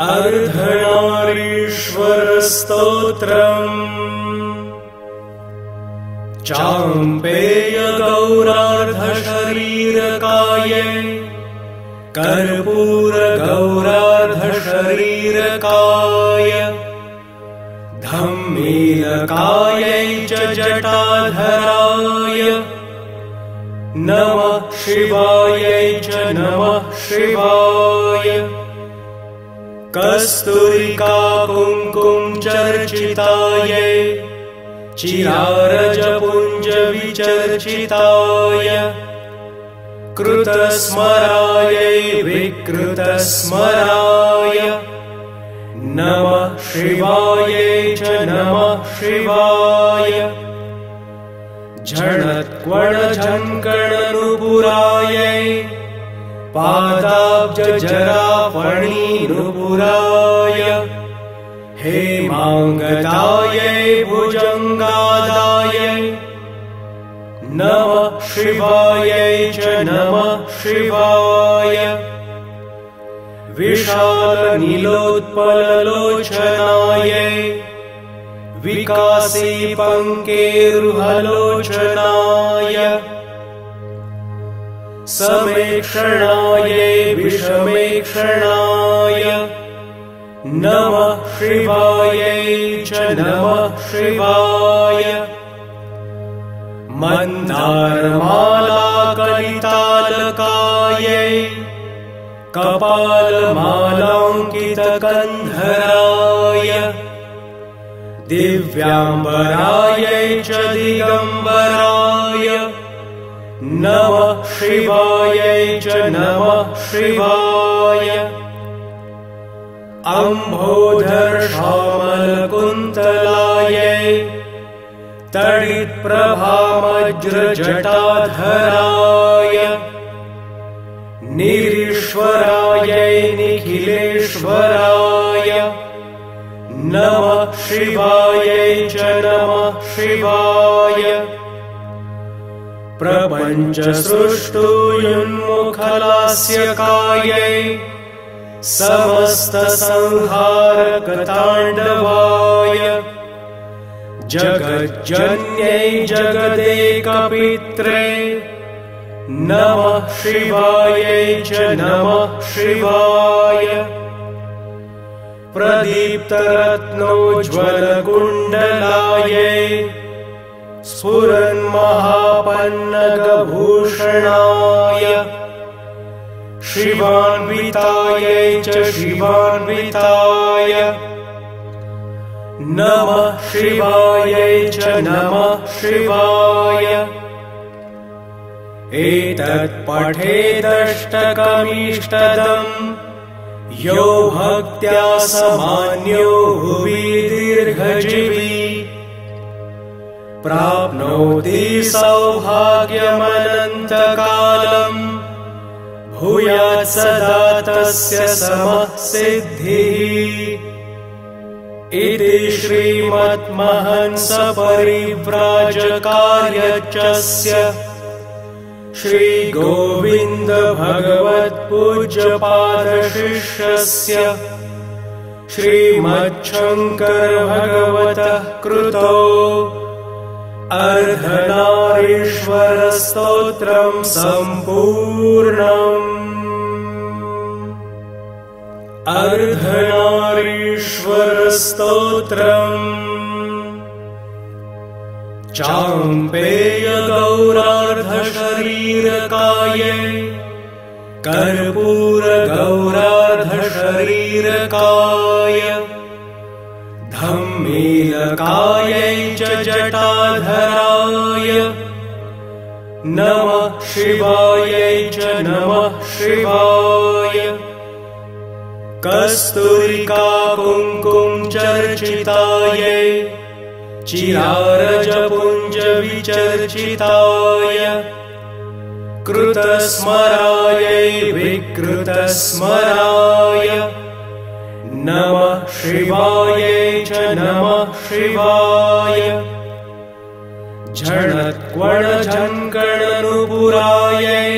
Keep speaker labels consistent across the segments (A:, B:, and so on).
A: अर्धनारीश्वरस्तोत्रम्। चाम्पेयगौरार्धशरीरकाय कर्पूरगौरार्धशरीरकाय धम्मीलकायै च जटाधराय नमः शिवायै कस्तूरिका कुङ्कुम् चर्चितायै चिरारजपुञ्जविचर्चिताय कृतस्मरायै विकृतस्मराय नमः शिवायै च नमः शिवाय। झणत्वणझङ्कणनुपुरायै पादाब्जरापणीनुपुराय हेमाङ्गदायै भुजङ्गादायै। नमः शिवायै च नमः शिवाय। विशालनीलोत्पललोचनायै। विकासी पङ्केरुहलोचनाय समेक्षणायै विषमेक्षणाय। नमः शिवायै च नमः शिवाय। मन्दारमालाकलितालकायै कपालमालाङ्कितकन्धराय। दिव्याम्बरायै च दिगम्बराय नमः शिवायै च नमः शिवाय। अम्भोधर्षामलकुन्तलायै तडित्प्रभामज्रजटाधराय निरीश्वरायै निखिलेश्वराय। नमः शिवायै प्रपञ्चसृष्टुयुन्मुखलास्यकायै समस्तसंहारकताण्डवाय जगज्जन्यै जगदेकपित्रे नमः शिवायै च नमः शिवाय प्रदीप्तरत्नोज्ज्वलकुण्डलायै स्फुरन्महापन्नगभूषणाय शिवान्वितायै च शिवान्विताय। नमः शिवायै च नमः शिवाय। एतत्पठेदष्टकमीष्टदम् यो भक्त्या समान्यो भुवि दीर्घजीवी प्राप्नोति सौभाग्यमनन्तकालम्। भूयात् सदा तस्य समः सिद्धिः इति श्रीमत्महंसपरिव्राजकार्यचस्य श्रीगोविन्दभगवत्पूज्यपादशिष्यस्य श्रीमच्छङ्करभगवतः कृतो अर्धनारीश्वरस्तोत्रम् सम्पूर्णम्। अर्धनारीश्वरस्तोत्रम्। चाम्पेयगौरार्धशरीरकायै कर्पूरगौरार्धशरीरकाय धम्मीलकायै च जटाधराय। नमः शिवायै च नमः शिवाय। कस्तूरिका कुङ्कुम् चर्चितायै चिरारजपुञ्जविचर्चिताय। कृतस्मरायै विकृतस्मराय। नमः शिवायै च नमः शिवाय झणत्वणझङ्कणनुपुरायै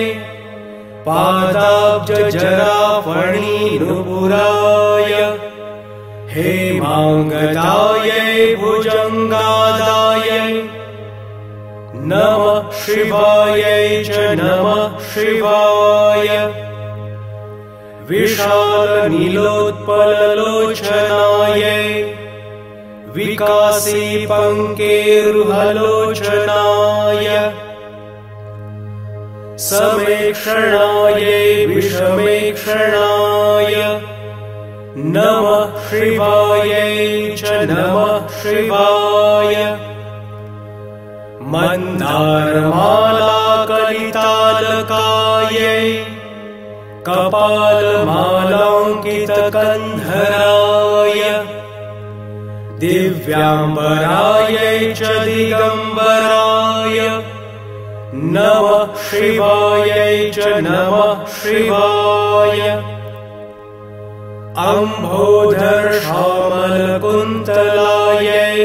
A: पादाब्जराफणीनुपुराय हेमाङ्गदायै भुजङ्गादायै। नमः शिवायै च नमः शिवाय। विशालनीलोत्पललोचनायै विकासी पङ्केरुहलोचनाय समेक्षणायै विषमेक्षणाय नमः शिवायै च नमः शिवाय। मन्दारमालाकलितालकायै कपालमालाङ्कितकन्धराय दिव्याम्बरायै च दिगम्बराय। नमः शिवायै च नमः शिवाय। अम्भोधर्षामलकुन्तलायै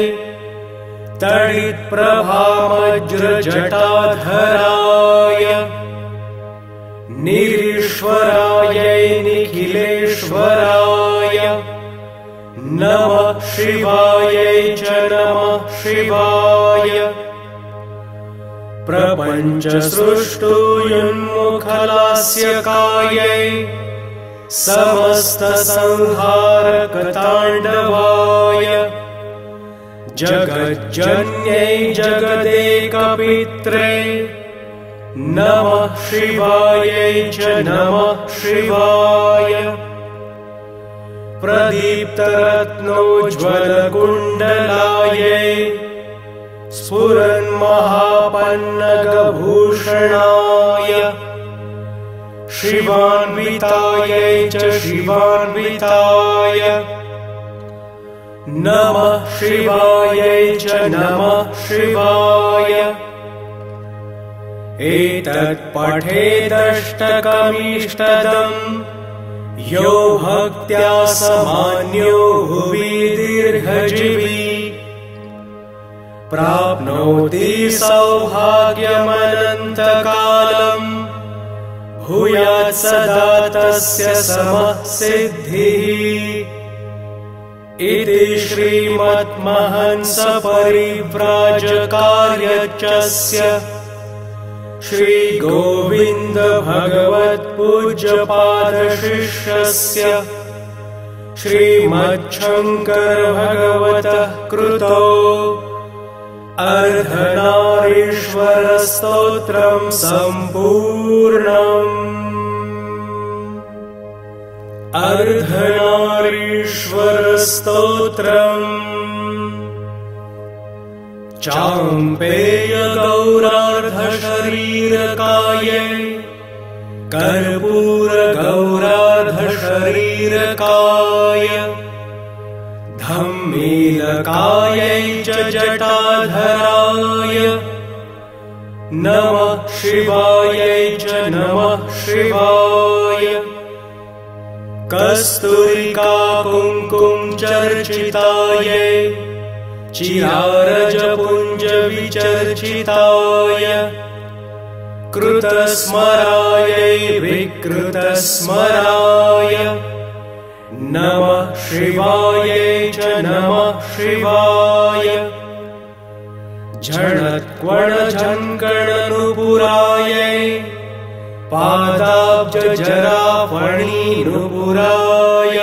A: तडित्प्रभामज्रजटाधराय शिवाय। प्रपञ्चसृष्टुयुन्मुखलास्यकायै समस्तसंहारकताण्डवाय। जगज्जन्यै जगदेकपित्रे नमः शिवायै च नमः शिवाय प्रदीप्तरत्नोज्ज्वलकुण्डलायै स्फुरन्महापन्नगभूषणाय शिवान्वितायै च शिवान्विताय नमः शिवायै च नमः शिवाय। एतत्पठेदष्टकमीष्टदम् यो भक्त्या समान्यो भुवि दीर्घजीवी। प्राप्नोति सौभाग्यमनन्तकालम्। भूयात् सदा तस्य समः सिद्धिः इति श्रीगोविन्दभगवत्पूज्यपादशिष्यस्य श्रीमच्छङ्करभगवतः कृतो अर्धनारीश्वरस्तोत्रम् सम्पूर्णम् अर्धनारीश्वरस्तोत्रम् चाम्पेयगौरार्धशरीरकायै कर्पूरगौरार्धशरीरकाय धम्मीलकायै च जटाधराय नमः शिवायै च नमः शिवाय। कस्तूरिका चर्चितायै चिरारजपुञ्जविचर्चिताय कृतस्मरायै विकृतस्मराय नमः शिवायै च नमः शिवाय झणत्क्वणझङ्कणनुपुरायै पादाब्जराफणीनुपुराय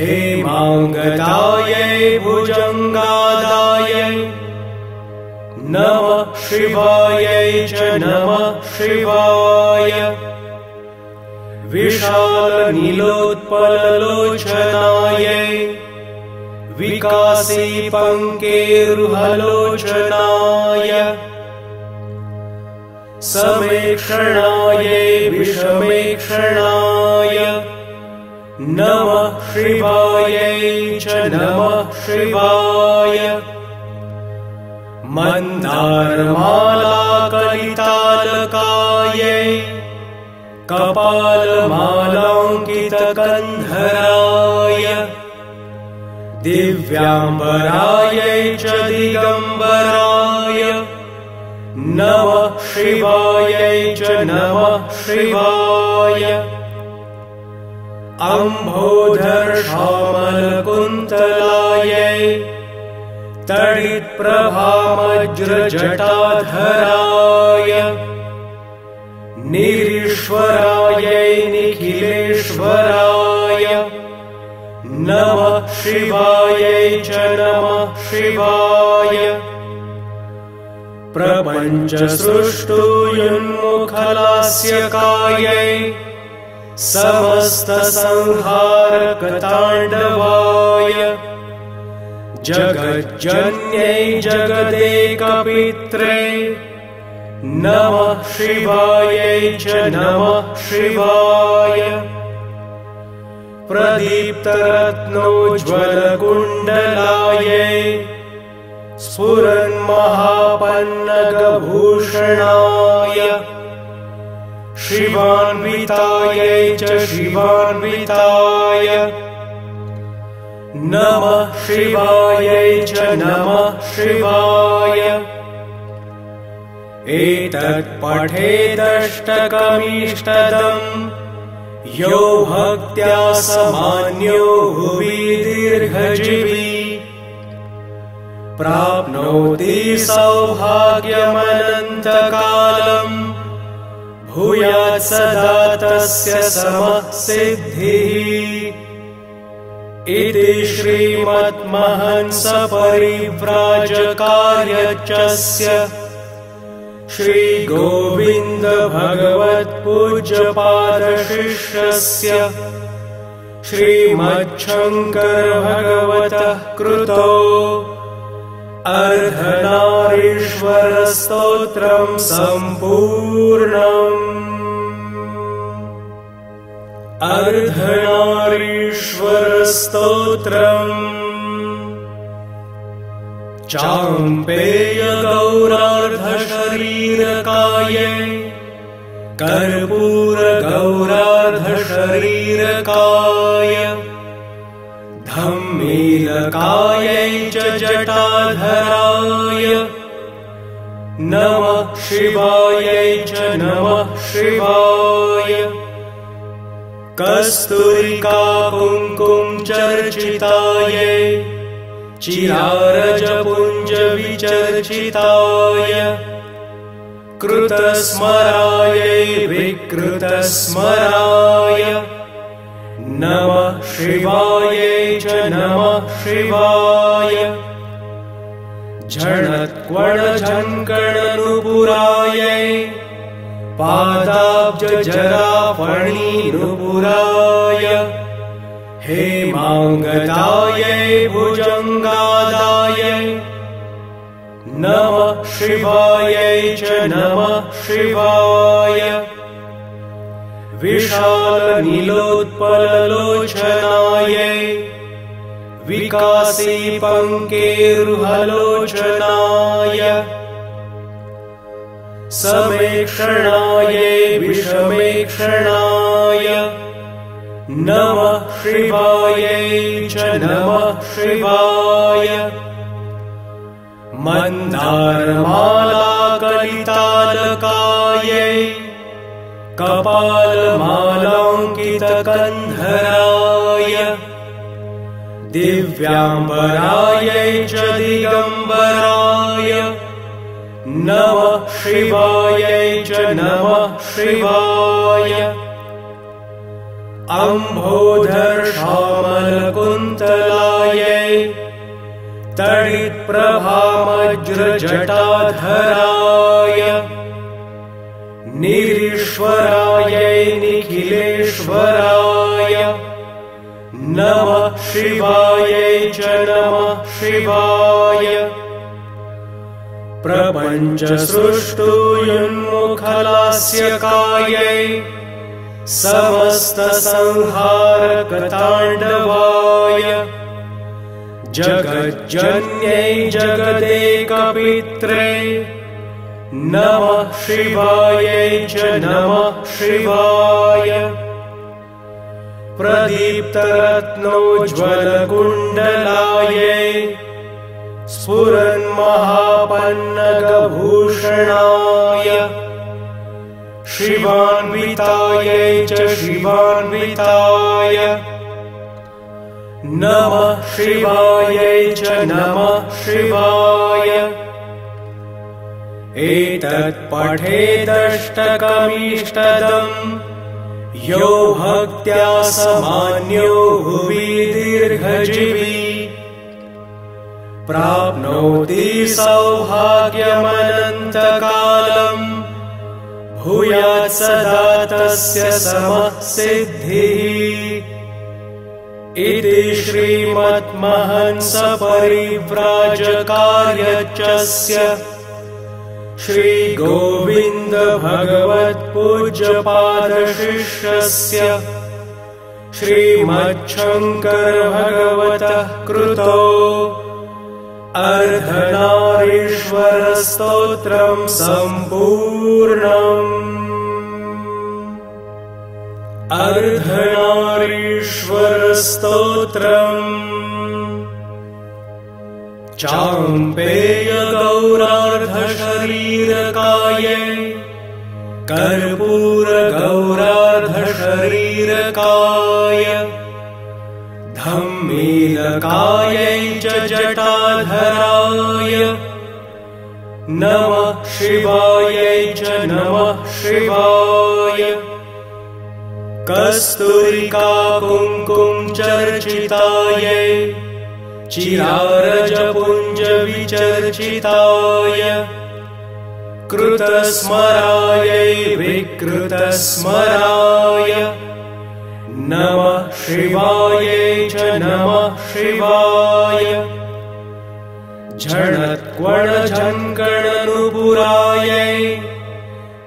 A: हेमाङ्गदायै भुजङ्गादायै नमः शिवायै च नमः शिवाय। विशालनीलोत्पललोचनायै विकासी पङ्केरुहलोचनाय समेक्षणायै विषमेक्षणाय नमः शिवायै च नमः शिवाय। मन्दारमालाकलितालकायै कपालमालाङ्कितकन्धराय दिव्याम्बरायै च दिगम्बराय। नमः शिवायै च नमः शिवाय अम्भोधर्षामलकुन्तलायै तडित्प्रभामज्रजटाधराय निरीश्वरायै निखिलेश्वराय नमः शिवायै च नमः शिवाय प्रपञ्चसृष्टुयुन्मुखलास्यकायै समस्तसंहारकताण्डवाय। जगज्जन्यै जगदेकपित्रे। नमः शिवायै च नमः शिवाय। प्रदीप्तरत्नोज्ज्वलकुण्डलायै स्फुरन्महापन्नगभूषणाय शिवान्वितायै च शिवान्विताय। नमः शिवायै च नमः शिवाय। एतत्पठेदष्टकमीष्टदम् यो भक्त्या समान्यो भुवि दीर्घजीवी। प्राप्नोति सौभाग्यमनन्तकालम् भूयात् सदा तस्य समः सिद्धिः इति श्रीमद्महंसपरिव्राजकार्यचस्य श्रीगोविन्दभगवत्पूज्यपादशिष्यस्य श्रीमच्छङ्करभगवतः कृतो अर्धनारीश्वरस्तोत्रम् सम्पूर्णम्। अर्धनारीश्वरस्तोत्रम्। चाम्पेयगौरार्धशरीरकायै कर्पूरगौरार्धशरीरकाय जटाधराय। नमः शिवायै च नमः शिवाय। कस्तूरिका चर्चितायै चिरारजपुञ्जविचर्चिताय। कृतस्मरायै विकृतस्मराय। नमः शिवायै च नमः शिवाय। झणत्क्वणझङ्कणनुपुरायै। पादाब्जजराफणीनुपुराय। हेमाङ्गदायै भुजङ्गादायै। नमः शिवायै च नमः शिवाय विशालनीलोत्पललोचनायै विकासी पङ्केरुहलोचनाय समेक्षणायै विषमेक्षणाय नमः शिवायै च नमः शिवाय मन्दारमालाकलितालकायै कपालमालाङ्कितकन्धराय दिव्याम्बरायै च दिगम्बराय नमः शिवायै च नमः शिवाय। अम्भोधर्षामलकुन्तलायै तडित्प्रभामज्रजटाधराय निखिलेश्वराय। नमः शिवायै च नमः शिवाय। प्रपञ्चसृष्टुयुन्मुखलास्यकायै समस्तसंहारकताण्डवाय। जगज्जन्यै जगदेकपित्रे नमः शिवायै च नमः शिवाय। प्रदीप्तरत्नोज्ज्वलकुण्डलायै स्फुरन्महापन्नगभूषणाय शिवान्वितायै च शिवान्विताय। नमः शिवायै च नमः शिवाय एतत् पठेदष्टकमीष्टदम् यो भक्त्या समान्यो भुवि दीर्घजीवी। प्राप्नोति सौभाग्यमनन्तकालम्। भूयात् सदा तस्य समः सिद्धिः इति श्रीमद्महंसपरिव्राजकार्यचस्य श्रीगोविन्द भगवत्पूज्यपादशिष्यस्य श्रीमच्छङ्कर भगवतः कृतो अर्धनारीश्वरस्तोत्रम् सम्पूर्णम् अर्धनारीश्वरस्तोत्रम् चाम्पेयगौरार्धशरीरकायै कर्पूरगौरार्धशरीरकाय धम्मीलकायै च जटाधराय। नमः शिवायै च नमः शिवाय। कस्तूरिका चर्चितायै चिरारजपुञ्जविचर्चिताय कृतस्मरायै विकृतस्मराय। नमः शिवायै च नमः शिवाय। झणत्क्वणझङ्कणनुपुरायै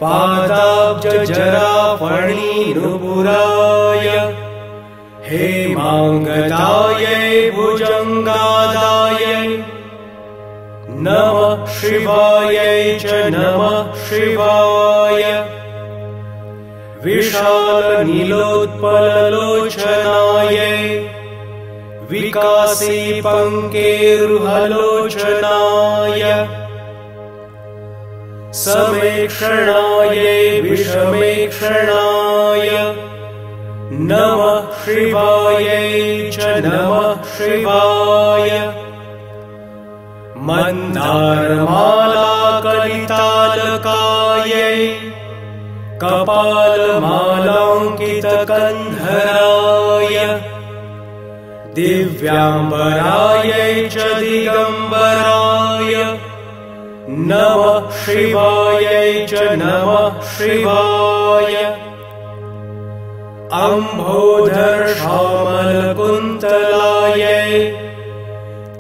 A: पादाब्जराफणीनुपुराय हेमाङ्गदायै भुजङ्गादायै शिवायै च नमः शिवाय। विशालनीलोत्पललोचनायै। विकासी पङ्केरुहलोचनाय। समेक्षणायै विषमेक्षणाय। नमः शिवायै च नमः शिवाय मन्दारमालाकलितालकायै कपालमालाङ्कितकन्धराय दिव्याम्बरायै च दिगम्बराय नमः शिवायै च नमः शिवाय अम्भोधर्षामलकुन्तलायै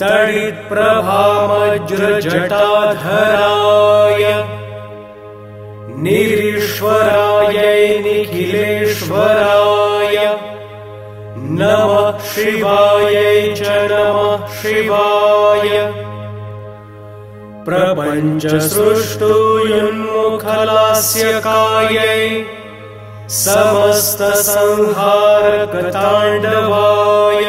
A: तडित्प्रभामज्रजटाधराय निरीश्वरायै निखिलेश्वराय। नमः शिवायै च नमः शिवाय। प्रपञ्चसृष्टुयुन्मुखलास्यकायै समस्तसंहारकताण्डवाय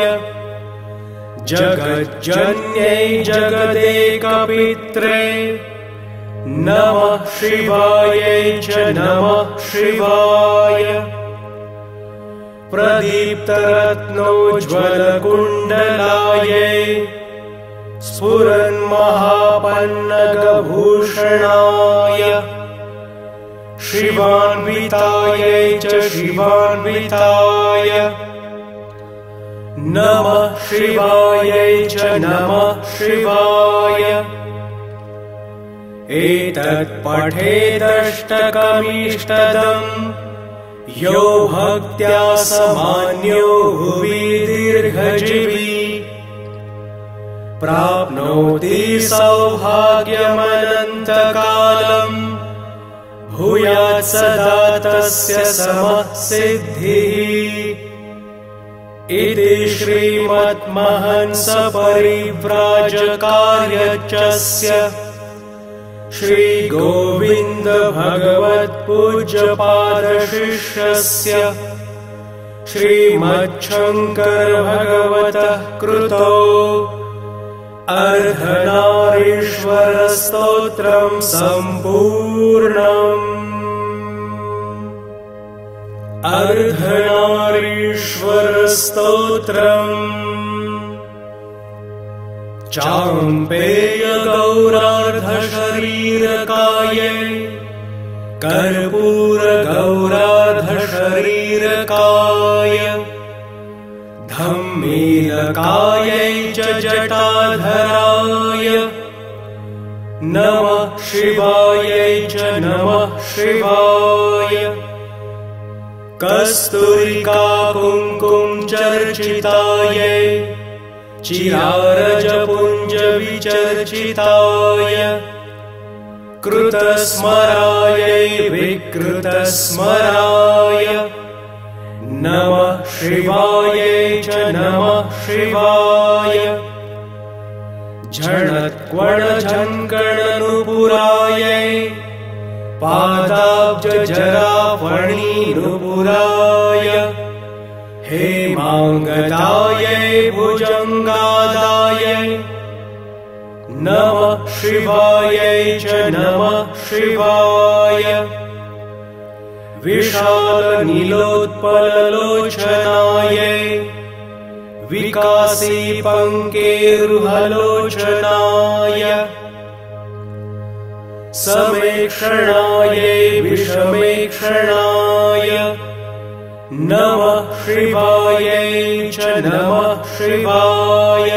A: जगज्जन्यै जगदेकपित्रे। नमः शिवायै च नमः शिवाय। प्रदीप्तरत्नोज्ज्वलकुण्डलायै स्फुरन्महापन्नगभूषणाय। शिवान्वितायै च शिवान्विताय नमः शिवायै च नमः शिवाय। एतत् पठेदष्टकमीष्टदम् यो भक्त्या समान्यो भुवि दीर्घजीवी। प्राप्नोति सौभाग्यमनन्तकालम्। भूयात् सदा तस्य समः सिद्धिः इति श्रीमद्महंसपरिव्राजकार्यचस्य श्रीगोविन्द भगवत्पूज्यपादशिष्यस्य श्रीमच्छङ्कर भगवतः कृतो अर्धनारीश्वरस्तोत्रम् सम्पूर्णम् अर्धनारीश्वरस्तोत्रम् चाम्पेयगौरार्धशरीरकाय कर्पूरगौरार्धशरीरकाय धम्मीलकायै च जटाधराय नमः शिवायै च नमः शिवाय। कस्तूरिका चर्चितायै। चिरारजपुञ्जविचर्चिताय। कृतस्मरायै विकृतस्मराय। नमः शिवायै च नमः शिवाय। झणत्क्वणझङ्कणनुपुरायै पादाब्जराफणीनुपुराय हेमाङ्गदायै भुजङ्गादायै नमः शिवायै च नमः शिवाय। विशालनीलोत्पललोचनायै विकासी पङ्केरुहलोचनाय समेक्षणायै विषमेक्षणाय नमः शिवायै च नमः शिवाय।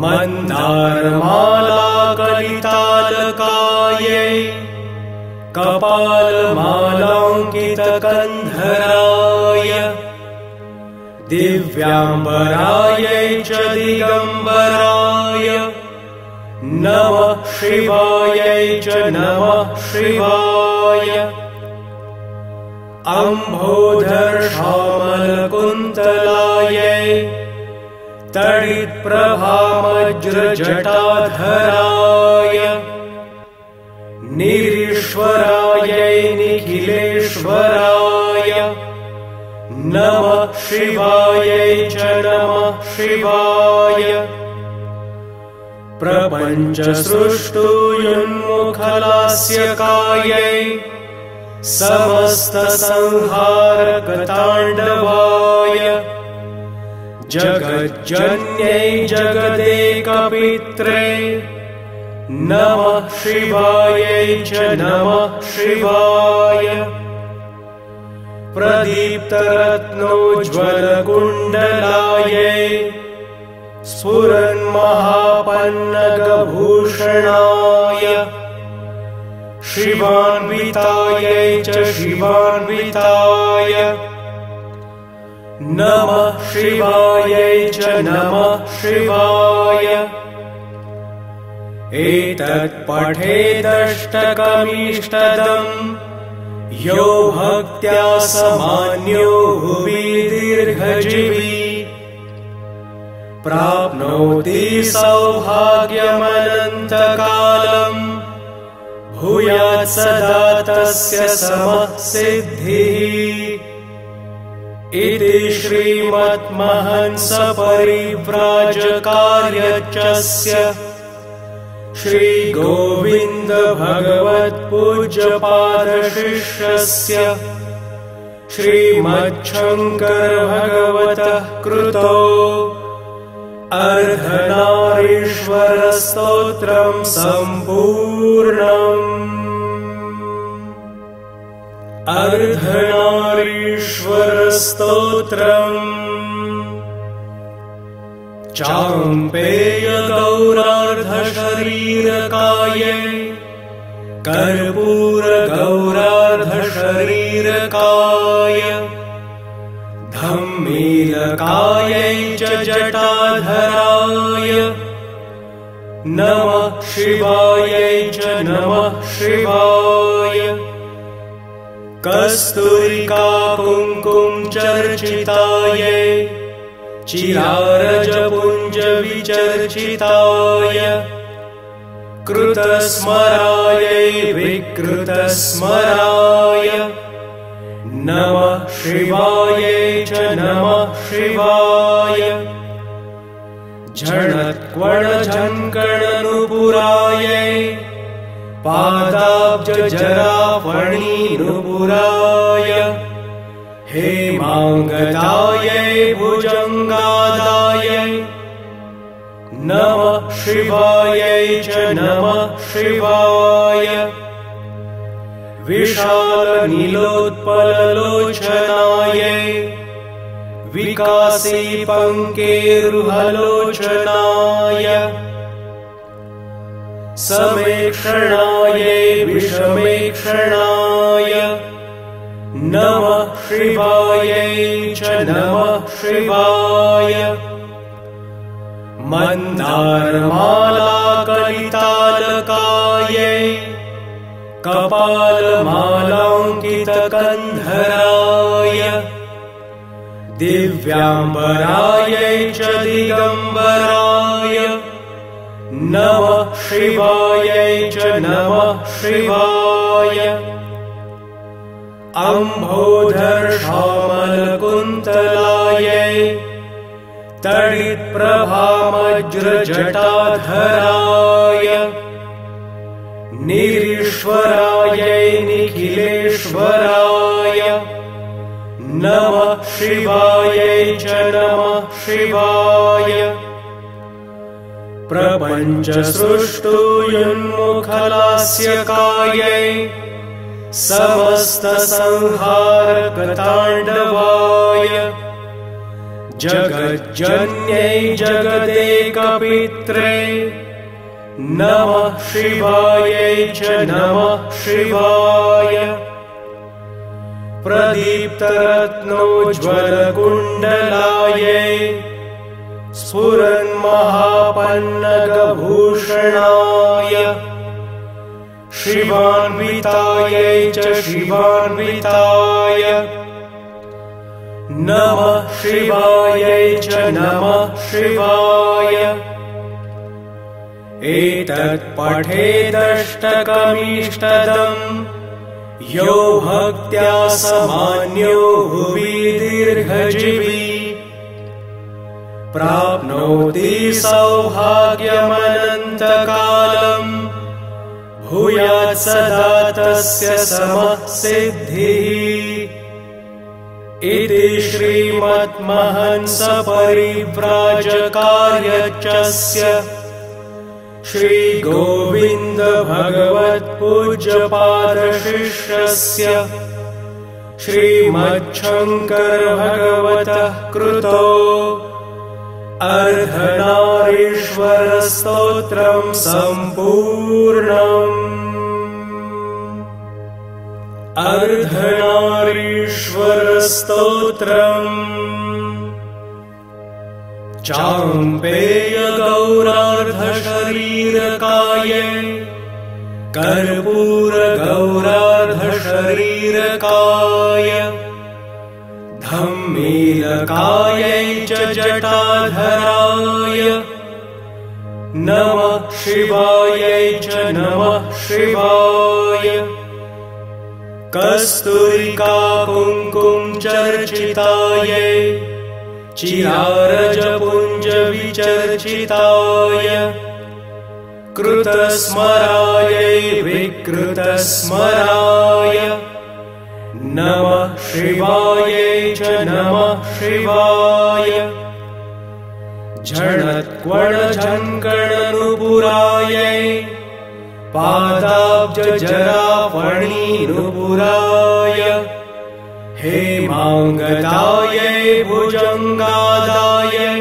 A: मन्दारमालाकलितालकायै कपालमालाङ्कितकन्धराय दिव्याम्बरायै च दिगम्बराय। नमः शिवायै च नमः शिवाय अम्भोधर्षामलकुन्तलायै तडित्प्रभामज्रजटाधराय निरीश्वरायै निखिलेश्वराय नमः शिवायै च नमः शिवाय प्रपञ्चसृष्टुयुन्मुखलास्यकायै समस्तसंहारकताण्डवाय। जगज्जन्यै जगदेकपित्रे। नमः शिवायै च नमः शिवाय। प्रदीप्तरत्नोज्ज्वलकुण्डलायै। स्फुरन्महापन्नगभूषणाय शिवान्वितायै च शिवान्विताय। नमः शिवायै च नमः शिवाय। एतत्पठेदष्टकमीष्टदम् यो भक्त्या समान्यो भुवि दीर्घजीवी। प्राप्नोति सौभाग्यमनन्तकालम् भूयात् सदा तस्य समः सिद्धिः इति श्रीमत्महंसपरिव्राजकार्यचस्य श्रीगोविन्दभगवत्पूज्यपादशिष्यस्य श्रीमच्छङ्करभगवतः कृतो अर्धनारीश्वरस्तोत्रम् सम्पूर्णम्। अर्धनारीश्वरस्तोत्रम्। चाम्पेयगौरार्धशरीरकाय कर्पूरगौरार्धशरीरकाय कस्तूरिका कुङ्कुम् चर्चितायै चिरारजपुञ्जविचर्चिताय। कृतस्मरायै विकृतस्मराय। नमः शिवायै च नमः शिवाय। झणत्क्वणझङ्कणनुपुरायै पादाब्जराफणीनुपुराय हेमाङ्गदायै भुजङ्गादायै। नमः शिवायै च नमः शिवाय। विशालनीलोत्पललोचनायै। विकासी पङ्केरुहलोचनाय समेक्षणायै विषमेक्षणाय। नमः शिवायै च नमः शिवाय। मन्दारमालाकलितालकायै कपालमालाङ्कितकन्धराय। दिव्याम्बरायै च दिगम्बराय नमः शिवायै च नमः शिवाय। अम्भोधर्षामलकुन्तलायै तडिप्रभामज्रजटाधराय। निरीश्वरायै निखिलेश्वराय। नमः शिवायै च नमः शिवाय प्रपञ्चसृष्टुयुन्मुखलास्यकायै समस्तसंहारकताण्डवाय जगज्जन्यै जगदेकपित्रे नमः शिवायै च नमः शिवाय। प्रदीप्तरत्नोज्ज्वलकुण्डलायै स्फुरन्महापन्नगभूषणाय शिवान्वितायै च शिवान्विताय। नमः शिवायै च नमः शिवाय। एतत्पठेदष्टकमीष्टदम् यो भक्त्या समान्यो भुवि दीर्घजीवी प्राप्नोति सौभाग्यमनन्तकालम्। भूयात् सदा तस्य समः सिद्धिः इति श्रीमद्महंसपरिव्राजकार्यचस्य श्रीगोविन्दभगवत्पूज्यपादशिष्यस्य श्रीमच्छङ्करभगवतः कृतो अर्धनारीश्वरस्तोत्रम् सम्पूर्णम्। अर्धनारीश्वरस्तोत्रम्। चाम्पेयगौरार्धशरीरकाय कर्पूरगौरार्धशरीरकाय जटाधराय नमः शिवायै च नमः शिवाय। कस्तूरिका चर्चितायै चिरारजपुञ्जविचर्चिताय कृतस्मरायै विकृतस्मराय। नमः शिवायै च नमः शिवाय झणत्क्वणझङ्कणनुपुरायै पादाब्जराफणीनुपुराय हेमाङ्गदायै भुजङ्गादायै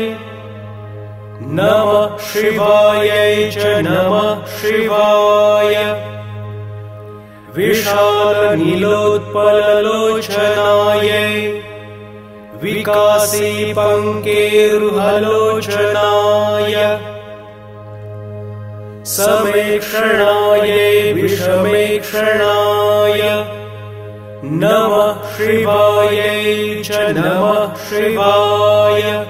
A: नमः शिवायै च नमः शिवाय विशालनीलोत्पललोचनायै विकासी पङ्केरुहलोचनाय। समेक्षणायै विषमेक्षणाय। नमः शिवायै च नमः शिवाय।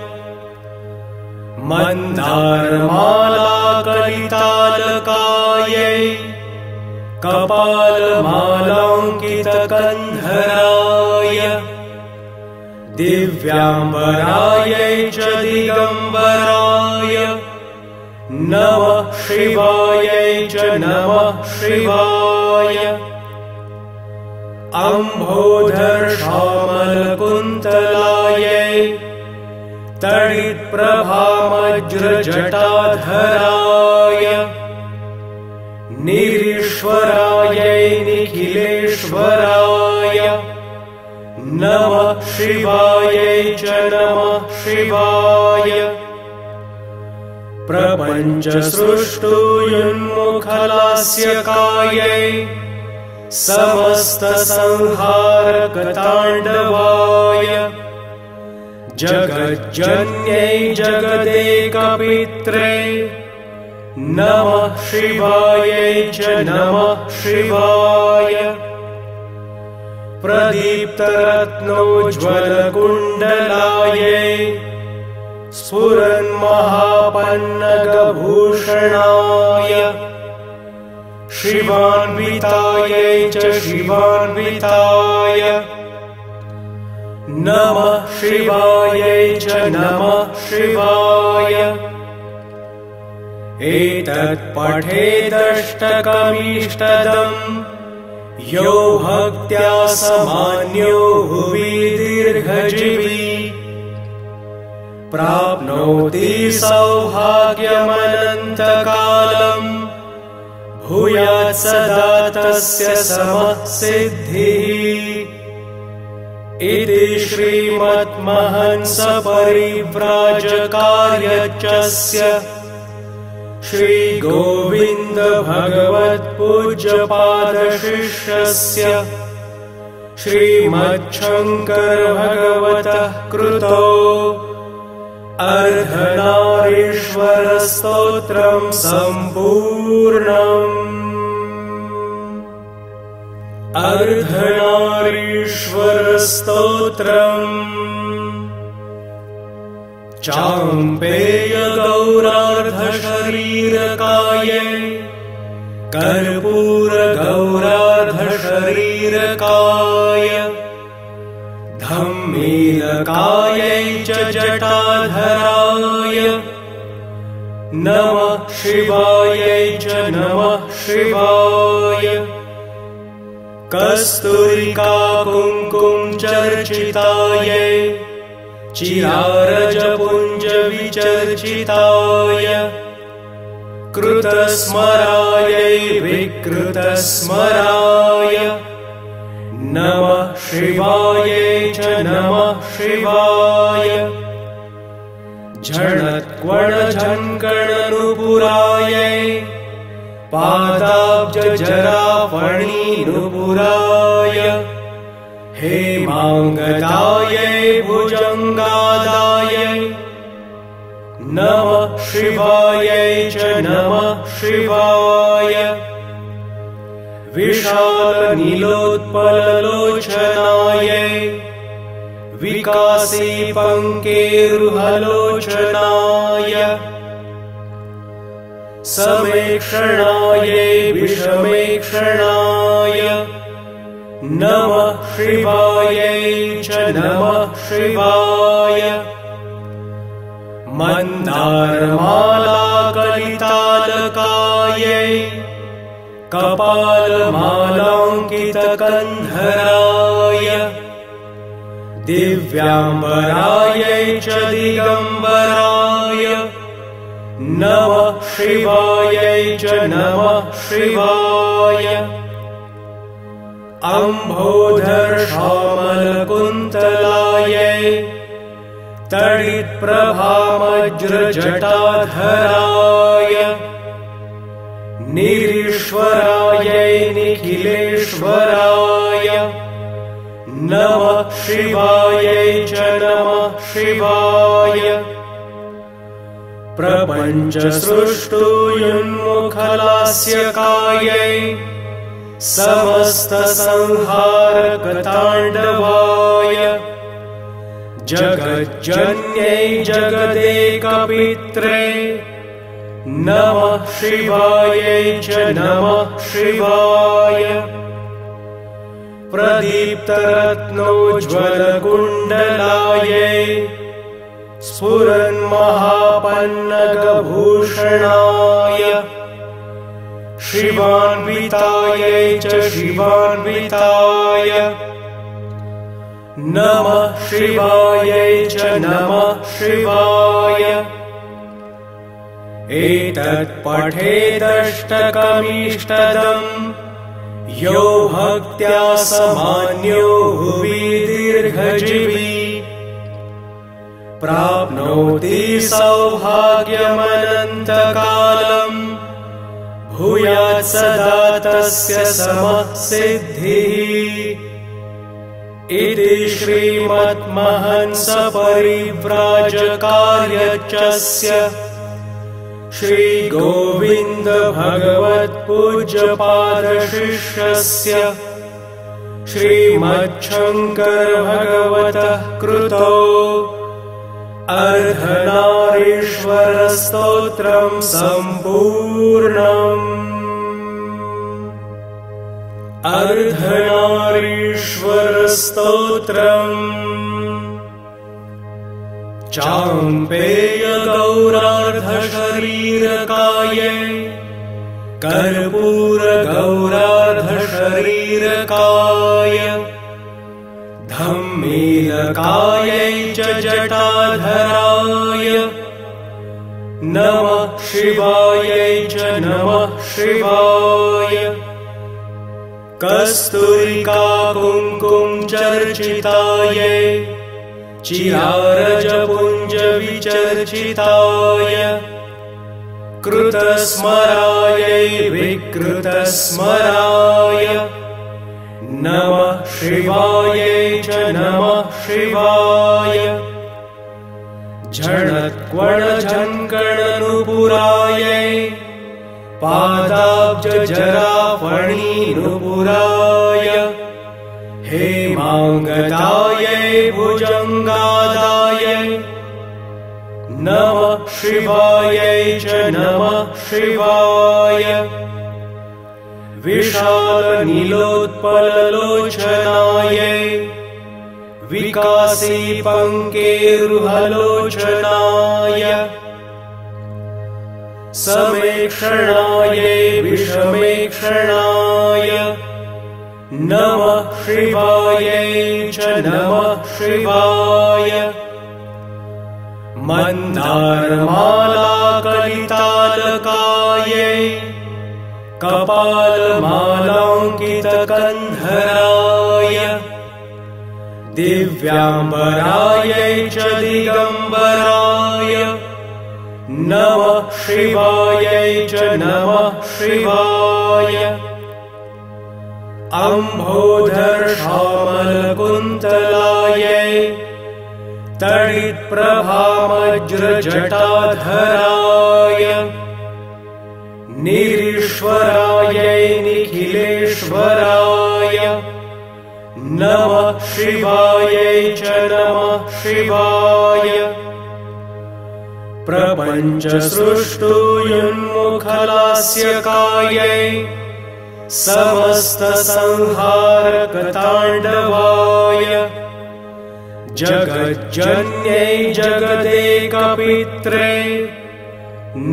A: मन्दारमालाकलितालकायै कपालमालाङ्कितकन्धराय दिव्याम्बरायै च दिगम्बराय। नमः शिवायै च नमः शिवाय। अम्भोधर्षामलकुन्तलायै तडित्प्रभामज्रजटाधराय निरीश्वरायै निखिलेश्वराय। नमः शिवायै नमः शिवाय। प्रपञ्चसृष्टुयुन्मुखलास्यकायै समस्तसंहारकताण्डवाय। जगज्जन्यै जगदेकपित्रे नमः शिवायै च नमः शिवाय प्रदीप्तरत्नोज्ज्वलकुण्डलायै स्फुरन्महापन्नगभूषणाय शिवान्वितायै च शिवान्विताय नमः शिवायै च नमः शिवाय। एतत्पठेदष्टकमीष्टदम् यो भक्त्या समान्यो भुवि दीर्घजीवी। प्राप्नोति सौभाग्यमनन्तकालम्। भूयात् सदा तस्य समः सिद्धिः इति श्रीमद्महंसपरिव्राजकार्यचस्य श्रीगोविन्दभगवत्पूज्यपादशिष्यस्य श्रीमच्छङ्करभगवतः कृतो अर्धनारीश्वरस्तोत्रम् सम्पूर्णम् अर्धनारीश्वरस्तोत्रम् चाम्पेयगौरार्धशरीरकायै कर्पूरगौरार्धशरीरकाय धम्मीलकायै च जटाधराय। नमः शिवायै च नमः शिवाय। कस्तूरिका चर्चितायै चिरारजपुञ्जविचर्चिताय कृतस्मरायै विकृतस्मराय। नमः शिवायै च नमः शिवाय। झणत्क्वणझङ्कणनुपुरायै। पादाब्जराफणीनुपुराय हेमाङ्गदायै भुजङ्गादायै नमः शिवायै च नमः शिवाय। विशालनीलोत्पललोचनायै। विकासी पङ्केरुहलोचनाय समेक्षणायै विषमेक्षणाय। नमः शिवायै च नमः शिवाय मन्दारमालाकलितालकायै कपालमालाङ्कितकन्धराय दिव्याम्बरायै च दिगम्बराय नमः शिवायै च नमः शिवाय। अम्भोधर्षामलकुन्तलायै तडित्प्रभामज्रजटाधराय निरीश्वरायै निखिलेश्वराय। नमः शिवायै च नमः शिवाय। प्रपञ्चसृष्टुयुन्मुखलास्यकायै समस्तसंहारकताण्डवाय जगज्जन्यै जगदेकपित्रे। नमः शिवायै च नमः शिवाय। प्रदीप्तरत्नोज्ज्वलकुण्डलायै स्फुरन्महापन्नगभूषणाय। शिवान्वितायै च शिवान्विताय नमः शिवायै च नमः शिवाय। एतत्पठेदष्टकमीष्टदम् यो भक्त्या समान्यो भुवि दीर्घजीवी। प्राप्नोति सौभाग्यमनन्तकालम्। भूयात् सदा तस्य समः सिद्धिः इति श्रीमद्महंसपरिव्राजकार्यचस्य श्रीगोविन्दभगवत्पूज्यपादशिष्यस्य श्रीमच्छङ्करभगवतः कृतो अर्धनारीश्वरस्तोत्रम् सम्पूर्णम् अर्धनारीश्वरस्तोत्रम्। चाम्पेयगौरार्धशरीरकाय कर्पूरगौरार्धशरीरकाय धम्मीलकायै च जटाधराय। नमः शिवायै कस्तूरिका कुङ्कुम् चर्चितायै चिरारजपुञ्जविचर्चिताय कृतस्मरायै विकृतस्मराय नमः शिवायै च नमः शिवाय। झणत्क्वणझङ्कणनुपुरायै पादाब्जराफणीनुपुराय हेमाङ्गदायै भुजङ्गादाय। नमः शिवायै च नमः शिवाय। विशालनीलोत्पललोचनायै। विकासी पङ्केरुहलोचनाय समेक्षणायै विषमेक्षणाय नमः शिवायै च नमः शिवाय। मन्दारमालाकलितालकायै कपालमालाङ्कितकन्धराय। दिव्याम्बरायै च दिगम्बराय नमः शिवायै च नमः शिवाय। अम्भोधर्षामलकुन्तलायै तडित्प्रभामज्रजटाधराय निरीश्वरायै निखिलेश्वराय। नमः शिवायै च नमः शिवाय प्रपञ्चसृष्टुयुन्मुखलास्यकायै समस्तसंहारकताण्डवाय जगज्जन्यै जगदेकपित्रे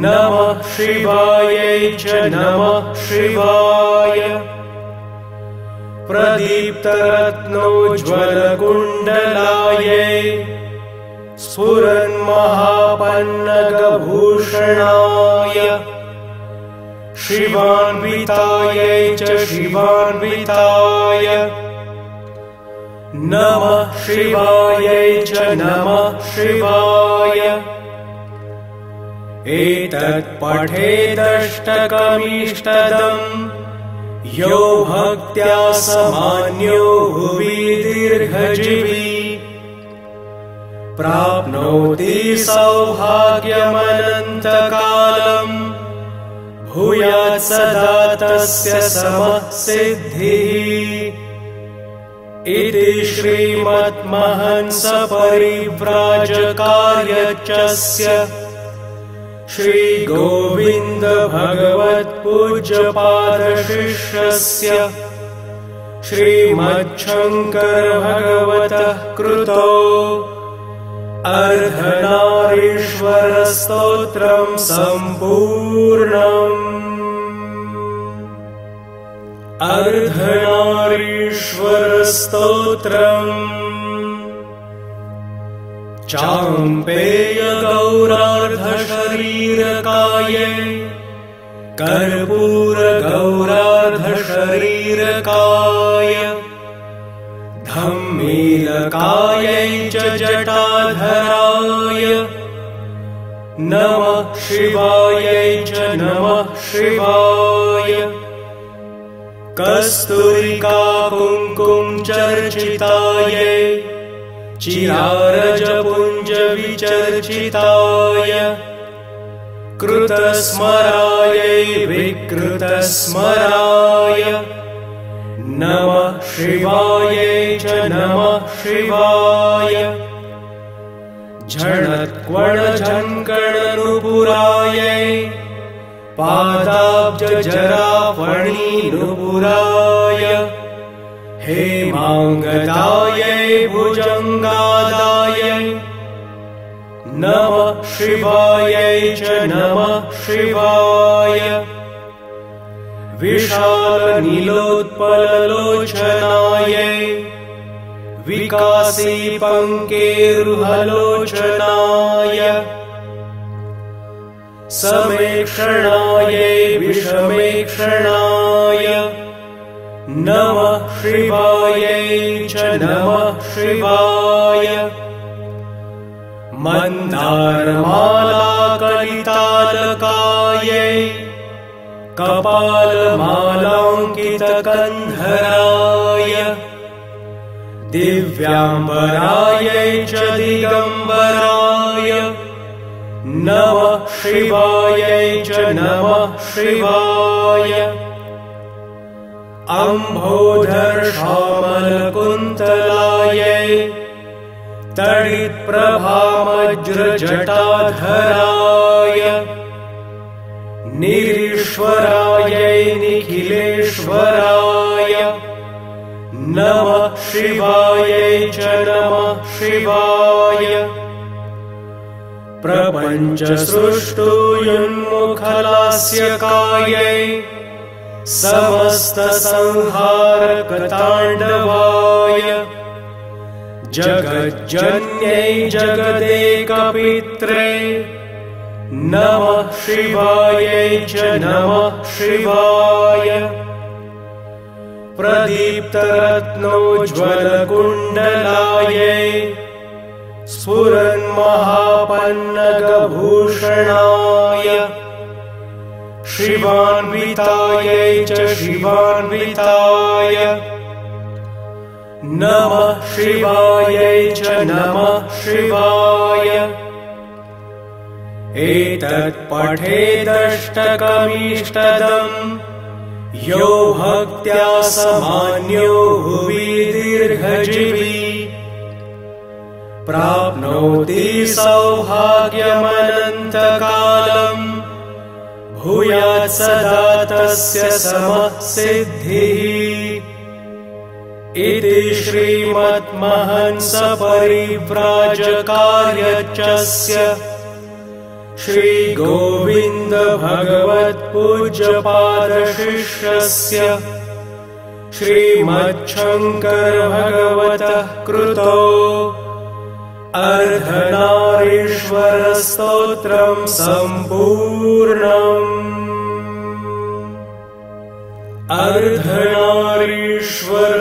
A: नमः शिवायै च नमः शिवाय। प्रदीप्तरत्नोज्ज्वलकुण्डलायै स्फुरन्महापन्नगभूषणाय शिवान्वितायै च शिवान्विताय नमः शिवायै च नमः शिवाय। एतत्पठेदष्टकमीष्टदम् यो भक्त्या समान्यो भुवि दीर्घजीवी प्राप्नोति सौभाग्यमनन्तकालम्। भूयात् सदा तस्य समः सिद्धिः इति श्रीमद्महंसपरिव्राजकार्यचस्य श्रीगोविन्दभगवत्पूज्यपादशिष्यस्य श्रीमच्छङ्करभगवतः कृतो अर्धनारीश्वरस्तोत्रम् सम्पूर्णम्। अर्धनारीश्वरस्तोत्रम्। चाम्पेयगौरार्धशरीरकाय कर्पूरगौरार्धशरीरकाय धम्मीलकायै च जटाधराय नमः शिवायै च नमः शिवाय। कस्तूरिका कुङ्कुम् चर्चितायै चिरारजपुञ्जविचर्चिताय कृतस्मरायै विकृतस्मराय। नमः शिवायै च नमः शिवाय झणत्क्वणझङ्कणनुपुरायै पादाब्जराफणीनुपुराय हेमाङ्गदायै भुजङ्गादायै नमः शिवायै च नमः शिवाय विशालनीलोत्पललोचनायै विकासी पङ्केरुहलोचनाय। समेक्षणायै विषमेक्षणाय। नमः शिवायै च नमः शिवाय। मन्दारमालाकलितालकायै कपालमालाङ्कितकन्धराय दिव्याम्बरायै च दिगम्बराय। नमः शिवायै च नमः शिवाय। अम्भोधर्षामलकुन्तलायै तडिप्रभामज्रजटाधराय। निरीश्वरायै निखिलेश्वराय। नमः शिवायै शिवाय। प्रपञ्चसृष्टुयुन्मुखलास्यकायै समस्तसंहारकताण्डवाय जगज्जन्यै जगदेकपित्रे नमः शिवायै च नमः शिवाय प्रदीप्तरत्नोज्ज्वलकुण्डलायै स्फुरन्महापन्नगभूषणाय शिवान्वितायै च शिवान्विताय नमः शिवायै च नमः शिवाय। एतत्पठेदष्टकमीष्टदम् यो भक्त्या समान्यो भुवि दीर्घजीवी प्राप्नोति सौभाग्यमनन्तकालम्। भूयात् सदा तस्य समः सिद्धिः इति श्रीमत्महंसपरिव्राजकार्यचस्य श्रीगोविन्दभगवत्पूज्यपादशिष्यस्य श्रीमच्छङ्करभगवतः कृतो अर्धनारीश्वरस्तोत्रम् सम्पूर्णम्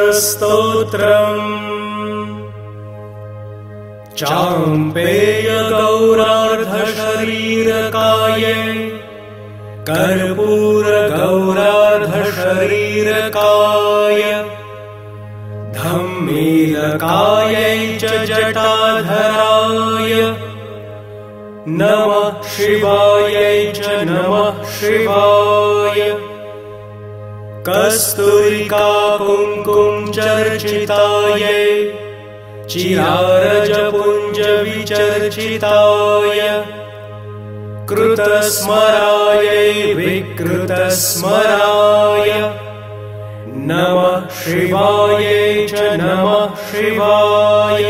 A: अर्धनारीश्वरस्तोत्रम् चाम्पेयगौरार्धशरीरकाय कर्पूरगौरार्धशरीरकाय धम्मीलकायै च जटाधराय नमः शिवायै च नमः शिवाय। कस्तूरिका कुङ्कुम् चर्चितायै चिरारजपुञ्जविचर्चिताय कृतस्मरायै विकृतस्मराय। नमः शिवायै च नमः शिवाय।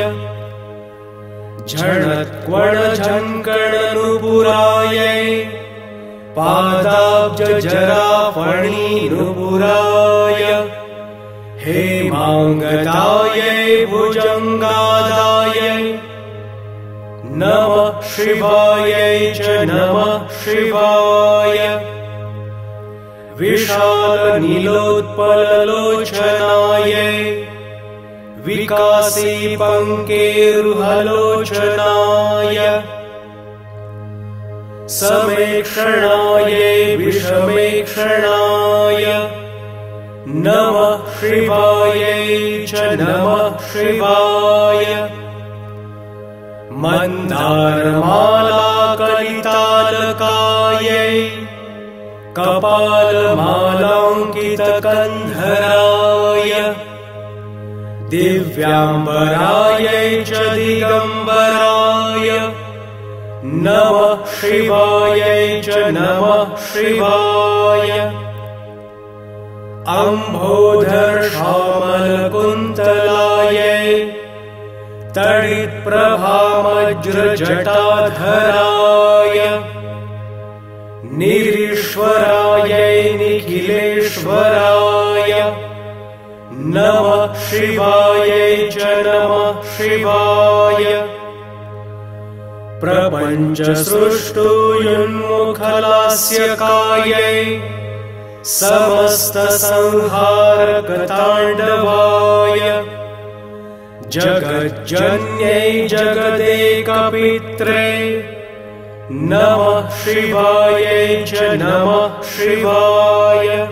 A: झणत्क्वणझङ्कणनुपुरायै पादाब्जराफणीनुपुराय हेमाङ्गदायै भुजङ्गादायै नमः शिवायै च नमः शिवाय। विशालनीलोत्पललोचनायै। विकासी पङ्केरुहलोचनाय समेक्षणायै विषमेक्षणाय। नमः शिवायै च नमः शिवाय मन्दारमालाकलितालकायै कपालमालाङ्कितकन्धराय दिव्याम्बरायै च दिगम्बराय नमः शिवायै च नमः शिवाय। अम्भोधर्षामलकुन्तलायै तडित्प्रभामज्रजटाधराय निरीश्वरायै निखिलेश्वराय। नमः शिवायै च नमः शिवाय। प्रपञ्चसृष्टुयुन्मुखलास्यकायै समस्तसंहारकताण्डवाय जगज्जन्यै जगदेकपित्रे। नमः शिवायै च नमः शिवाय।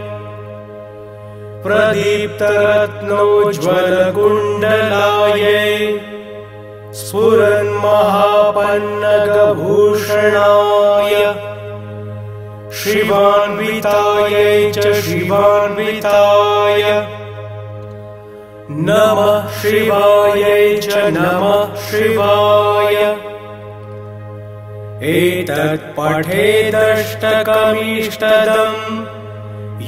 A: प्रदीप्तरत्नोज्ज्वलकुण्डलायै स्फुरन्महापन्नगभूषणाय। शिवान्वितायै च शिवान्विताय नमः शिवायै च नमः शिवाय। एतत्पठेदष्टकमीष्टदम्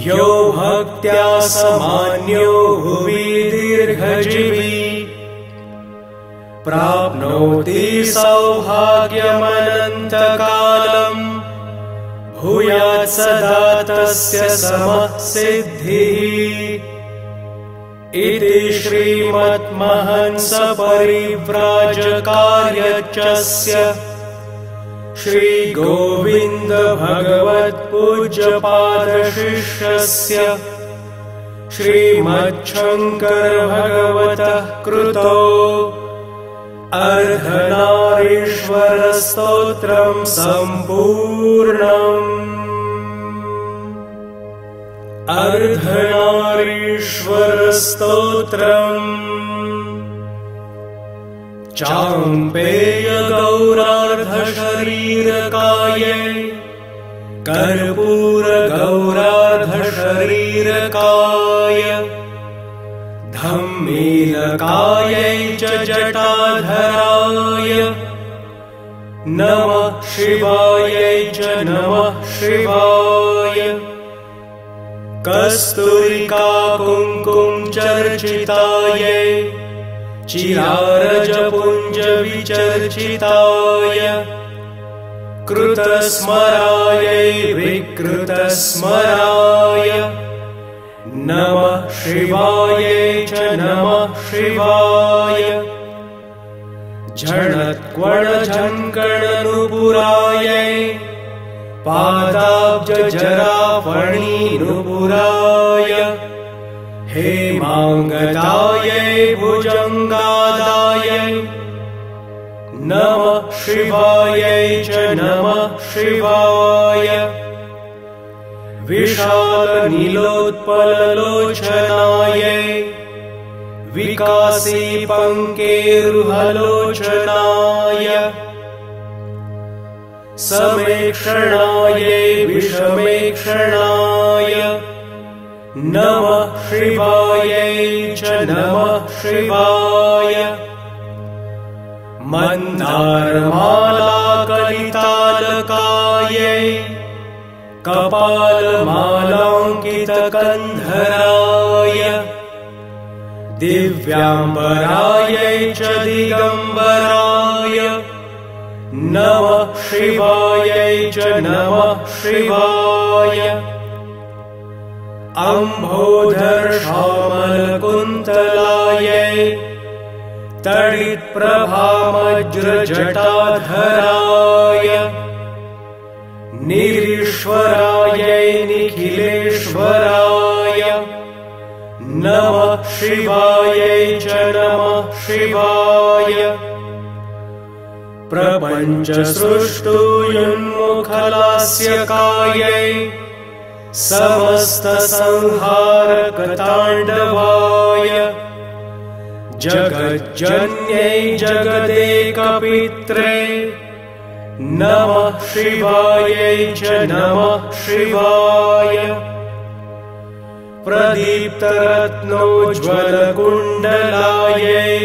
A: यो भक्त्या समान्यो भुवि दीर्घजीवी। प्राप्नोति सौभाग्यमनन्तकालम्। भूयात् सदा तस्य समः सिद्धिः इति श्रीमत्महंसपरिव्राजकार्यचस्य श्रीगोविन्दभगवत्पूज्यपादशिष्यस्य श्रीमच्छङ्करभगवतः कृतो अर्धनारीश्वरस्तोत्रम् सम्पूर्णम् अर्धनारीश्वरस्तोत्रम्। चाम्पेयगौरार्धशरीरकायै कर्पूरगौरार्धशरीरकाय धम्मीलकायै च जटाधराय नमः शिवायै च नमः शिवाय कस्तूरिका चर्चितायै चिरारजपुञ्जविचर्चिताय कृतस्मरायै विकृतस्मराय नमः शिवायै च नमः शिवाय। झणत्क्वणझङ्कणनुपुरायै पादाब्जराफणीनुपुराय हेमाङ्गदायै भुजङ्गादायै। नमः शिवायै च नमः शिवाय। विशालनीलोत्पललोचनायै। विकासी पङ्केरुहलोचनाय समेक्षणायै विषमेक्षणाय। नमः शिवायै च नमः शिवाय। मन्दारमालाकलितालकायै कपालमालाङ्कितकन्धराय। दिव्याम्बरायै च दिगम्बराय नमः शिवायै च नमः शिवाय। अम्भोधर्षामलकुन्तलायै तडित्प्रभामज्रजटाधराय निरीश्वरायै निखिलेश्वराय। नमः शिवायै च नमः शिवाय प्रपञ्चसृष्टुयुन्मुखलास्यकायै समस्तसंहारकताण्डवाय जगज्जन्यै जगदेकपित्रे नमः शिवायै च नमः शिवाय। प्रदीप्तरत्नोज्ज्वलकुण्डलायै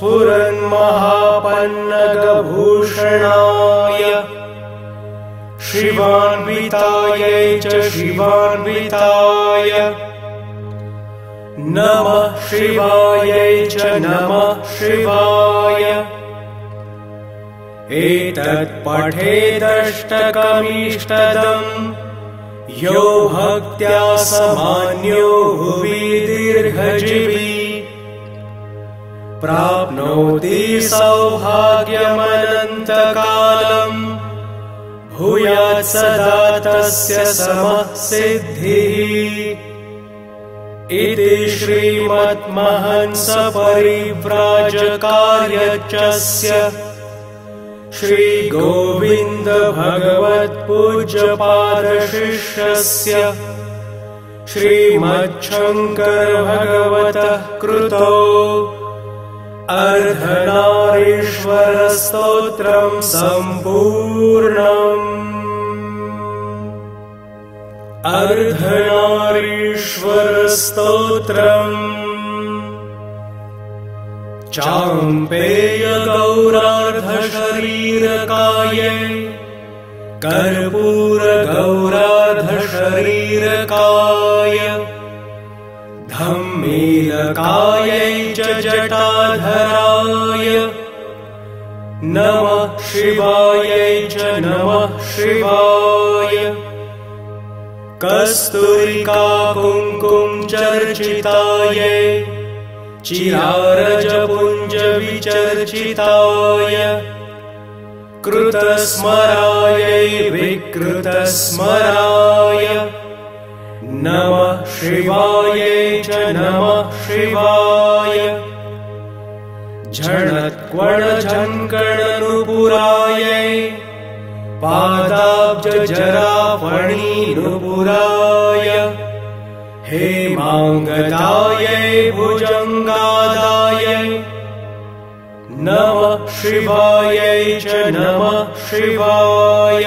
A: स्फुरन्महापन्नगभूषणाय। शिवान्वितायै च शिवान्विताय। नमः शिवायै च नमः शिवाय। एतत्पठेदष्टकमीष्टदम् यो भक्त्या समान्यो भुवि दीर्घजीवी प्राप्नोति सौभाग्यमनन्तकालम्। भूयात् सदा तस्य समः सिद्धिः। इति श्रीमद्महंसपरिव्राजकार्यचस्य श्रीगोविन्दभगवत्पूज्यपादशिष्यस्य श्रीमच्छङ्करभगवतः कृतो अर्धनारीश्वरस्तोत्रम् सम्पूर्णम्। अर्धनारीश्वरस्तोत्रम्। चाम्पेयगौरार्धशरीरकायै कर्पूरगौरार्धशरीरकाय धम्मीलकायै जटाधराय। नमः शिवायै च नमः शिवाय। कस्तूरिका चर्चितायै चिरारजपुञ्जविचर्चिताय। कृतस्मरायै विकृतस्मराय। नमः शिवायै च नमः शिवाय झणत्क्वणझङ्कणनुपुरायै पादाब्जरापणीनुपुराय हेमाङ्गदायै भुजङ्गादायै नमः शिवायै च नमः शिवाय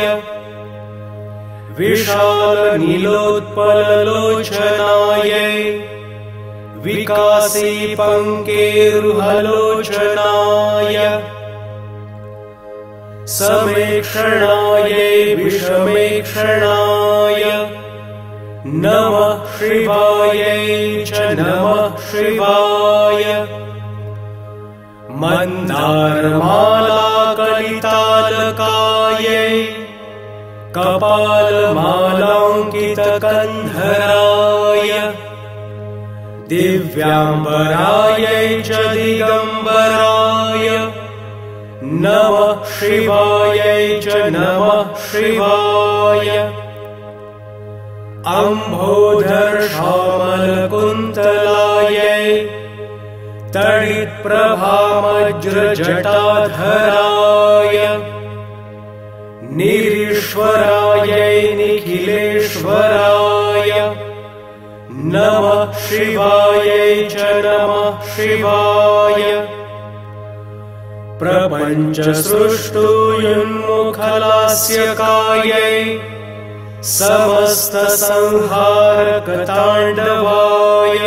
A: विशालनीलोत्पललोचनायै विकासी पङ्केरुहलोचनाय। समेक्षणायै विषमेक्षणाय। नमः शिवायै च नमः शिवाय। मन्दारमालाकलितालकायै कपालमालाङ्कितकन्धराय दिव्याम्बरायै च दिगम्बराय। नमः शिवायै च नमः शिवाय। अम्भोधर्षामलकुन्तलायै तडित्प्रभामज्रजटाधराय निरीश्वरायै प्रपञ्चसृष्टुयुन्मुखलास्यकायै समस्तसंहारकताण्डवाय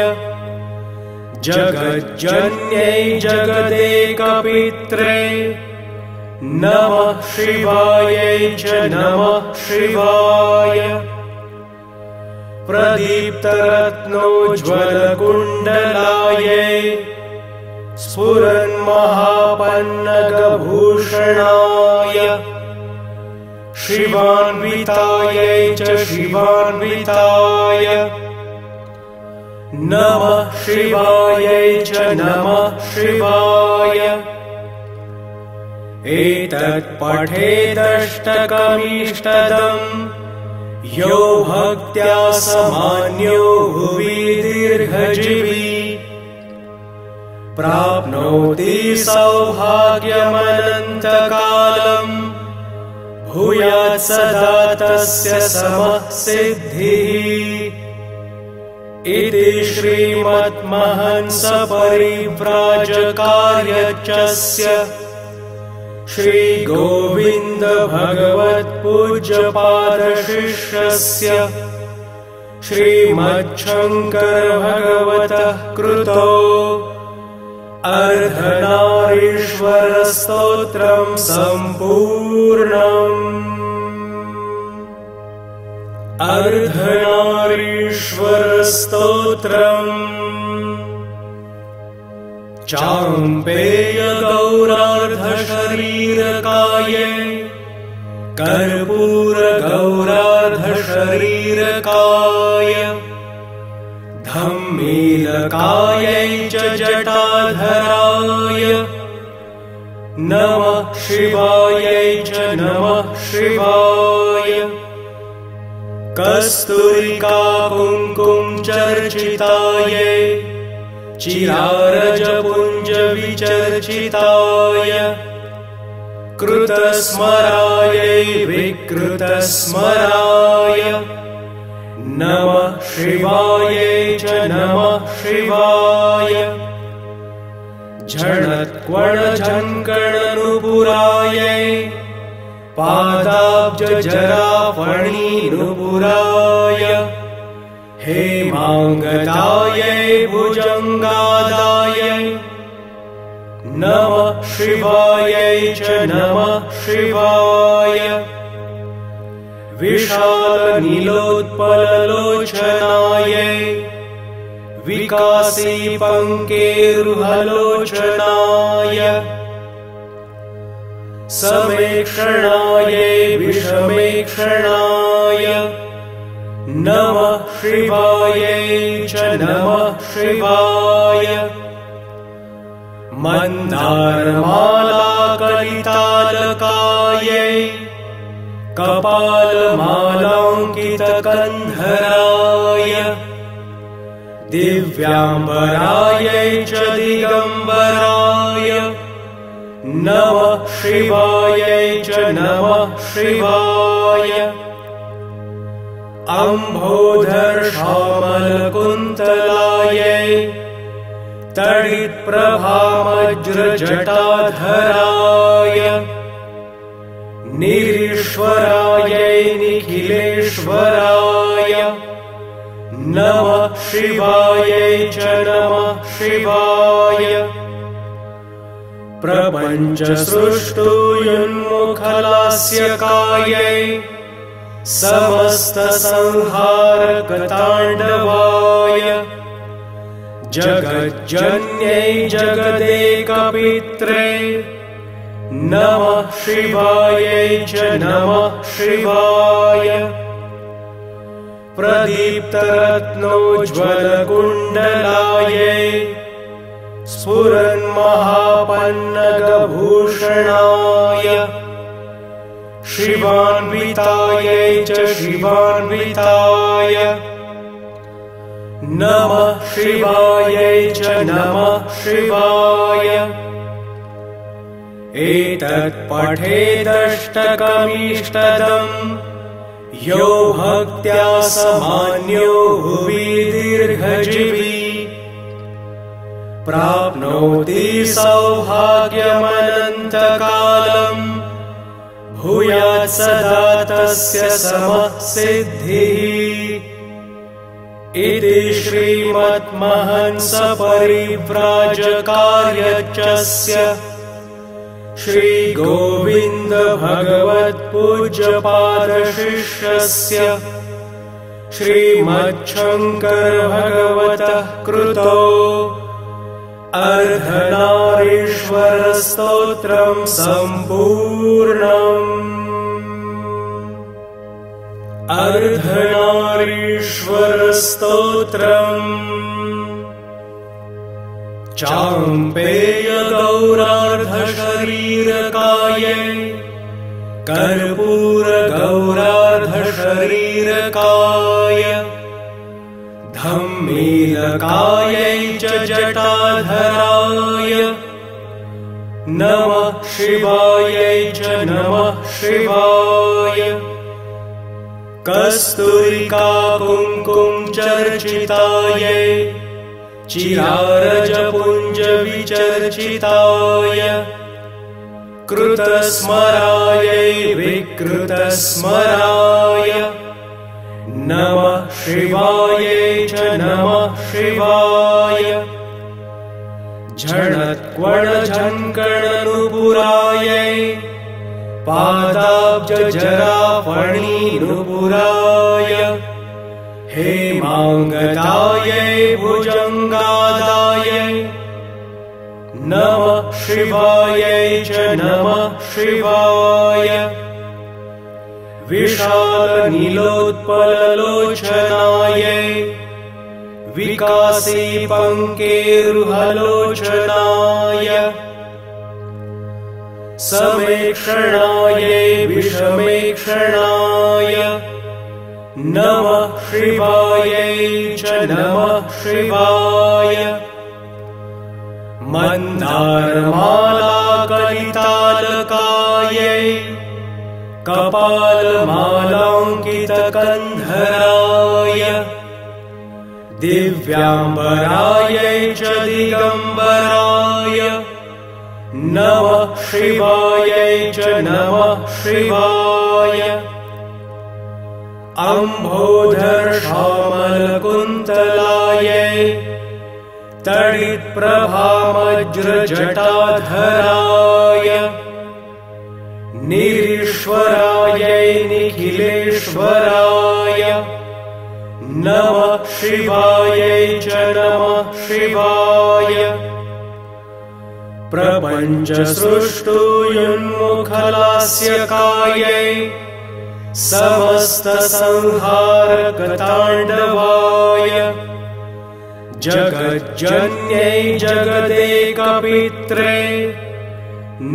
A: जगज्जन्यै जगदेकपित्रे नमः शिवायै च नमः शिवाय। प्रदीप्तरत्नोज्ज्वलकुण्डलायै स्फुरन्महापन्नगभूषणा शिवान्वितायै च शिवान्विताय। नमः शिवायै च नमः शिवाय। एतत् पठेदष्टकमीष्टदम् यो भक्त्या समान्यो भुवि दीर्घजीवी प्राप्नोति सौभाग्यमनन्तकालम्। भूयात् सदा तस्य समः सिद्धिः इति श्रीमद्महंसपरिव्राजकार्यचस्य श्रीगोविन्दभगवत्पूज्यपादशिष्यस्य श्रीमच्छङ्करभगवतः कृतो अर्धनारीश्वरस्तोत्रम् सम्पूर्णम्। अर्धनारीश्वरस्तोत्रम्। चाम्पेयगौरार्धशरीरकाय कर्पूरगौरार्धशरीरकाय धम्मीलकायै नमः शिवायै च नमः शिवाय। कस्तूरिका कुङ्कुम् चर्चितायै चिरारजपुञ्जविचर्चिताय कृतस्मरायै विकृतस्मराय। नमः शिवायै च नमः शिवाय झणत्क्वणझङ्कणनुपुरायै पादाब्जराफणीनुपुराय हेमाङ्गदायै भुजङ्गादाय नमः शिवायै च नमः शिवाय विशालनीलोत्पललोचनायै विकासीपङ्केरुहलोचनाय समेक्षणायै विषमेक्षणाय नमः शिवायै च नमः शिवाय मन्दारमालाकलितालकायै कपालमालाङ्कितकन्धराय दिव्याम्बरायै च दिगम्बराय। नमः शिवायै च नमः शिवाय। अम्भोधर्षामलकुन्तलायै तडित्प्रभामज्रजटाधराय शिवायै च नमः शिवाय। प्रपञ्चसृष्टुयुन्मुखलास्यकायै समस्तसंहारकताण्डवाय। जगज्जन्यै जगदेकपित्रे नमः शिवायै च नमः शिवाय प्रदीप्तरत्नोज्ज्वलकुण्डलायै स्फुरन्महापन्नगभूषणाय शिवान्वितायै च शिवान्विताय नमः शिवायै च नमः शिवाय। एतत् पठेदष्टकमीष्टदम् यो भक्त्या समान्यो भुवि दीर्घजीवी। प्राप्नोति सौभाग्यमनन्तकालम्। भूयात् सदा तस्य समः सिद्धिः इति श्रीमद्महंसपरिव्राजकार्यचस्य श्रीगोविन्दभगवत्पूज्यपादशिष्यस्य श्रीमच्छङ्करभगवतः कृतो अर्धनारीश्वरस्तोत्रम् सम्पूर्णम् अर्धनारीश्वरस्तोत्रम् चाम्पेय गौरार्धशरीरकाय कर्पूर गौरार्धशरीरकाय धम्मीलकायै च जटाधराय। नमः शिवायै च नमः शिवाय। कस्तूरिका चर्चितायै चिरारजपुञ्जविचर्चिताय कृतस्मरायै विकृतस्मराय नमः शिवायै च नमः शिवाय झणत्क्वणझङ्कणनुपुरायै पादाब्जराफणीनुपुराय हेमाङ्गदायै भुजङ्गादाय नमः शिवायै च नमः शिवाय। विशालनीलोत्पललोचनायै विकासी पङ्केरुहलोचनाय समेक्षणायै विषमेक्षणाय नमः शिवायै च नमः शिवाय। मन्दारमालाकलितालकायै कपालमालाङ्कितकन्धराय दिव्याम्बरायै च दिगम्बराय। नमः शिवायै च नमः शिवाय अम्भोधर्षामलकुन्तलायै तडिप्रभामज्रजटाधराय निरीश्वरायै निखिलेश्वराय नमः शिवायै च नमः शिवाय। प्रपञ्चसृष्टुयुन्मुखलास्यकायै समस्तसंहारकताण्डवाय। जगज्जन्यै जगदेकपित्रे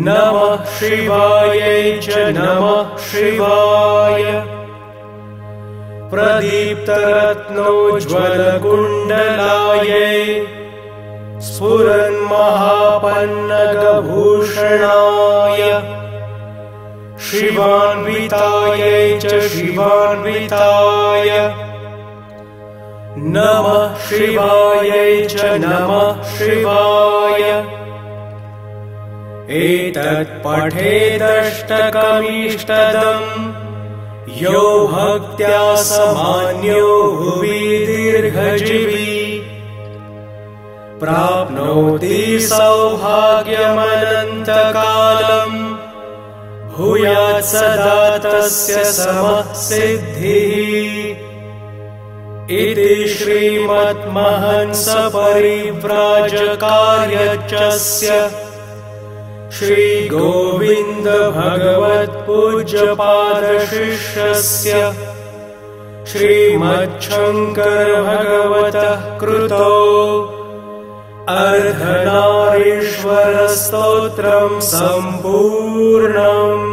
A: नमः शिवायै च नमः शिवाय। प्रदीप्तरत्नोज्ज्वलकुण्डलायै स्फुरन्महापन्नगभूषणाय शिवान्वितायै च शिवान्विताय। नमः शिवायै च नमः शिवाय। एतत्पठेदष्टकमीष्टदम् यो भक्त्या समान्यो भुवि दीर्घजीवी। प्राप्नोति सौभाग्यमनन्तकालम् भूयात् सदा तस्य समः सिद्धिः इति श्रीमद्महंसपरिव्राजकार्यचस्य श्रीगोविन्दभगवत्पूज्यपादशिष्यस्य श्रीमच्छङ्करभगवतः कृतो अर्धनारीश्वरस्तोत्रम् सम्पूर्णम्